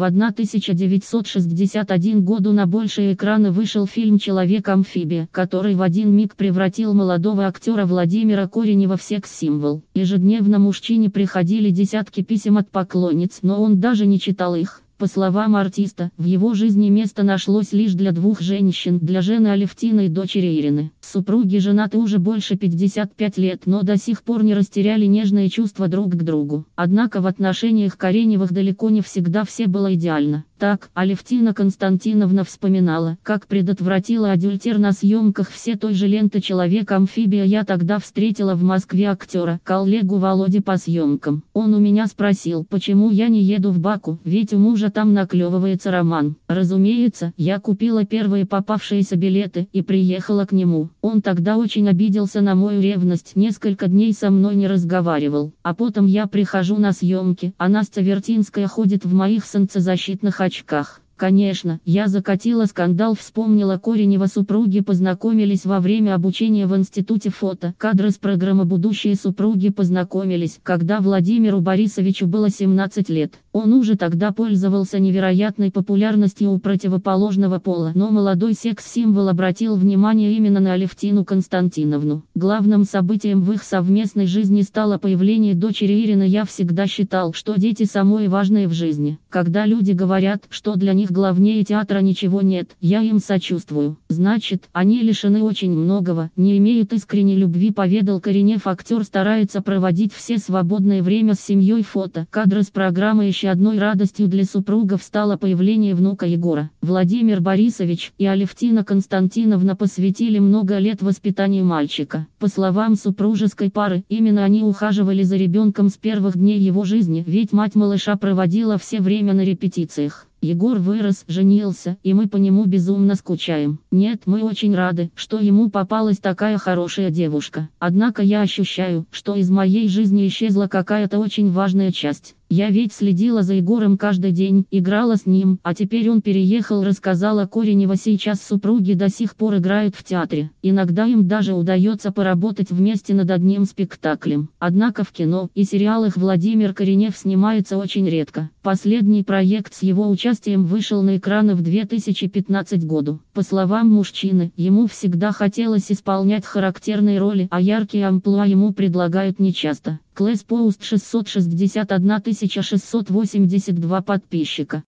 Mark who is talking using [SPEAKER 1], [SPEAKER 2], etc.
[SPEAKER 1] В 1961 году на большие экраны вышел фильм «Человек-амфибия», который в один миг превратил молодого актера Владимира Коренева в секс-символ. Ежедневно мужчине приходили десятки писем от поклонниц, но он даже не читал их. По словам артиста, в его жизни место нашлось лишь для двух женщин, для жены Алевтины и дочери Ирины. Супруги женаты уже больше 55 лет, но до сих пор не растеряли нежные чувства друг к другу. Однако в отношениях Кореневых далеко не всегда все было идеально. Так, Алевтина Константиновна вспоминала, как предотвратила адюльтер на съемках все той же ленты «Человек-амфибия». Я тогда встретила в Москве актера, коллегу Володи по съемкам. Он у меня спросил, почему я не еду в Баку, ведь у мужа там наклевывается роман. Разумеется, я купила первые попавшиеся билеты и приехала к нему. Он тогда очень обиделся на мою ревность, несколько дней со мной не разговаривал. А потом я прихожу на съемки, а Настя Вертинская ходит в моих солнцезащитных очках очках. Конечно, я закатила скандал, вспомнила Коренева супруги познакомились во время обучения в Институте фото. Кадры с программы «Будущие супруги» познакомились, когда Владимиру Борисовичу было 17 лет. Он уже тогда пользовался невероятной популярностью у противоположного пола, но молодой секс-символ обратил внимание именно на Алевтину Константиновну. Главным событием в их совместной жизни стало появление дочери Ирины. Я всегда считал, что дети самое важное в жизни. Когда люди говорят, что для них главнее театра ничего нет, я им сочувствую. Значит, они лишены очень многого, не имеют искренней любви, поведал Коренев. Актер старается проводить все свободное время с семьей фото. Кадры с программы еще одной радостью для супругов стало появление внука Егора. Владимир Борисович и Алевтина Константиновна посвятили много лет воспитанию мальчика. По словам супружеской пары, именно они ухаживали за ребенком с первых дней его жизни, ведь мать малыша проводила все время на репетициях. Егор вырос, женился, и мы по нему безумно скучаем. Нет, мы очень рады, что ему попалась такая хорошая девушка. Однако я ощущаю, что из моей жизни исчезла какая-то очень важная часть. Я ведь следила за Егором каждый день, играла с ним, а теперь он переехал, рассказала Коренева. Сейчас супруги до сих пор играют в театре. Иногда им даже удается поработать вместе над одним спектаклем. Однако в кино и сериалах Владимир Коренев снимается очень редко. Последний проект с его участием вышел на экраны в 2015 году. По словам мужчины, ему всегда хотелось исполнять характерные роли, а яркие амплуа ему предлагают нечасто. Клэс Поуст 661 682 подписчика.